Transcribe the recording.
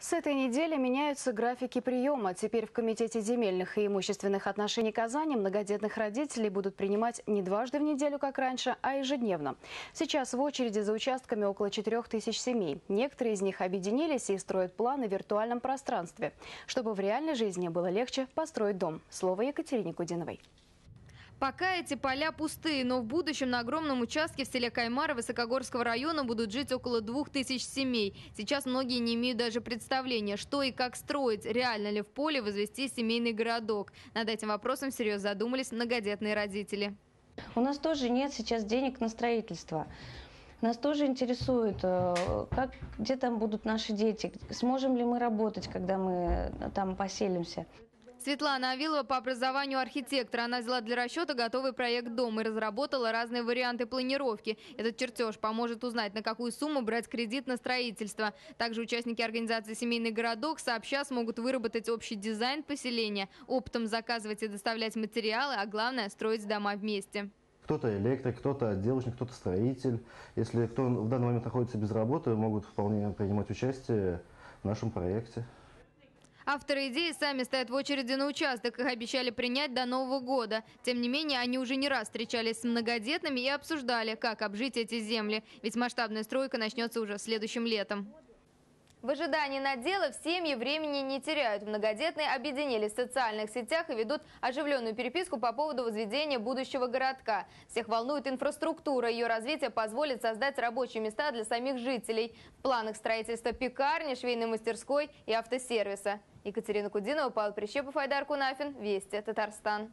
С этой недели меняются графики приема. Теперь в Комитете земельных и имущественных отношений Казани многодетных родителей будут принимать не дважды в неделю, как раньше, а ежедневно. Сейчас в очереди за участками около 4 тысяч семей. Некоторые из них объединились и строят планы в виртуальном пространстве, чтобы в реальной жизни было легче построить дом. Слово Екатерине Кудиновой. Пока эти поля пустые, но в будущем на огромном участке в селе Каймара Высокогорского района будут жить около двух тысяч семей. Сейчас многие не имеют даже представления, что и как строить, реально ли в поле возвести семейный городок. Над этим вопросом всерьез задумались многодетные родители. У нас тоже нет сейчас денег на строительство. Нас тоже интересует, э, как, где там будут наши дети, сможем ли мы работать, когда мы там поселимся. Светлана Авилова по образованию архитектор. Она взяла для расчета готовый проект дома и разработала разные варианты планировки. Этот чертеж поможет узнать, на какую сумму брать кредит на строительство. Также участники организации «Семейный городок» сообща смогут выработать общий дизайн поселения, оптом заказывать и доставлять материалы, а главное – строить дома вместе. Кто-то электрик, кто-то отделочник, кто-то строитель. Если кто в данный момент находится без работы, могут вполне принимать участие в нашем проекте. Авторы идеи сами стоят в очереди на участок. Их обещали принять до Нового года. Тем не менее, они уже не раз встречались с многодетными и обсуждали, как обжить эти земли. Ведь масштабная стройка начнется уже следующим летом. В ожидании надела в семьи времени не теряют. Многодетные объединились в социальных сетях и ведут оживленную переписку по поводу возведения будущего городка. Всех волнует инфраструктура. Ее развитие позволит создать рабочие места для самих жителей. В планах строительства пекарни, швейной мастерской и автосервиса. Екатерина Кудинова, Павел Прищепов, Айдар Кунафин. Вести, Татарстан.